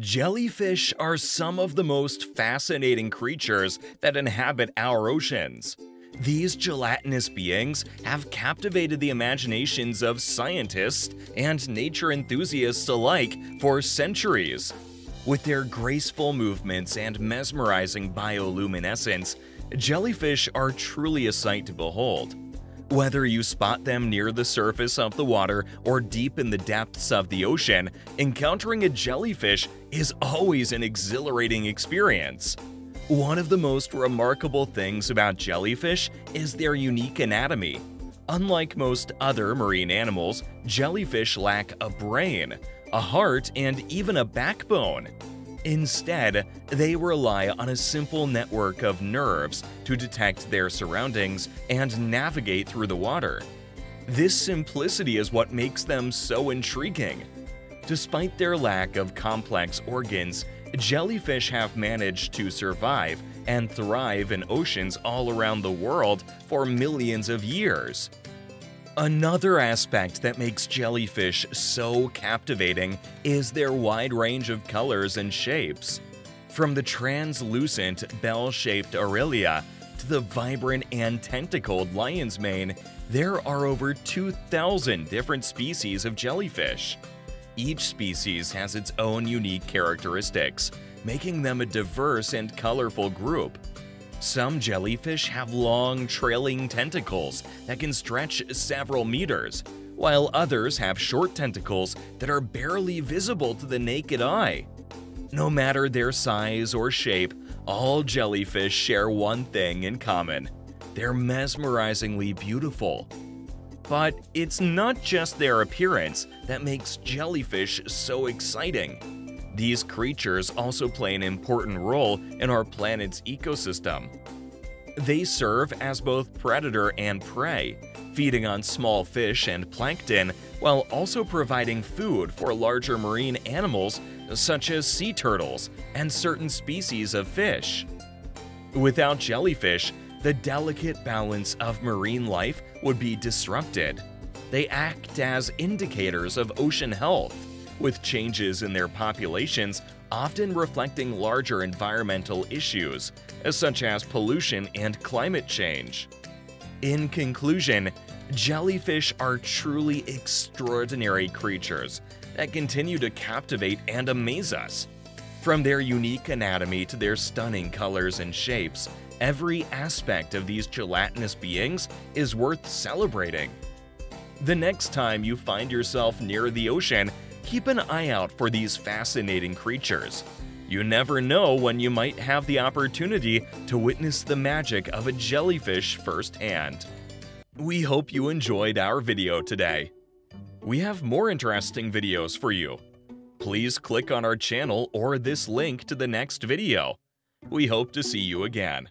Jellyfish are some of the most fascinating creatures that inhabit our oceans. These gelatinous beings have captivated the imaginations of scientists and nature enthusiasts alike for centuries. With their graceful movements and mesmerizing bioluminescence, jellyfish are truly a sight to behold. Whether you spot them near the surface of the water or deep in the depths of the ocean, encountering a jellyfish is always an exhilarating experience. One of the most remarkable things about jellyfish is their unique anatomy. Unlike most other marine animals, jellyfish lack a brain, a heart, and even a backbone. Instead, they rely on a simple network of nerves to detect their surroundings and navigate through the water. This simplicity is what makes them so intriguing. Despite their lack of complex organs, jellyfish have managed to survive and thrive in oceans all around the world for millions of years. Another aspect that makes jellyfish so captivating is their wide range of colors and shapes. From the translucent, bell-shaped Aurelia to the vibrant and tentacled lion's mane, there are over 2,000 different species of jellyfish. Each species has its own unique characteristics, making them a diverse and colorful group. Some jellyfish have long, trailing tentacles that can stretch several meters, while others have short tentacles that are barely visible to the naked eye. No matter their size or shape, all jellyfish share one thing in common. They're mesmerizingly beautiful. But it's not just their appearance that makes jellyfish so exciting. These creatures also play an important role in our planet's ecosystem. They serve as both predator and prey, feeding on small fish and plankton while also providing food for larger marine animals such as sea turtles and certain species of fish. Without jellyfish, the delicate balance of marine life would be disrupted. They act as indicators of ocean health, with changes in their populations often reflecting larger environmental issues, such as pollution and climate change. In conclusion, jellyfish are truly extraordinary creatures that continue to captivate and amaze us. From their unique anatomy to their stunning colors and shapes, every aspect of these gelatinous beings is worth celebrating. The next time you find yourself near the ocean, keep an eye out for these fascinating creatures. You never know when you might have the opportunity to witness the magic of a jellyfish firsthand. We hope you enjoyed our video today. We have more interesting videos for you. Please click on our channel or this link to the next video. We hope to see you again.